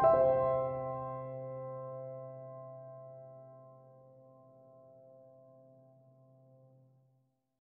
you